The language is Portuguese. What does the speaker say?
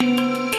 Música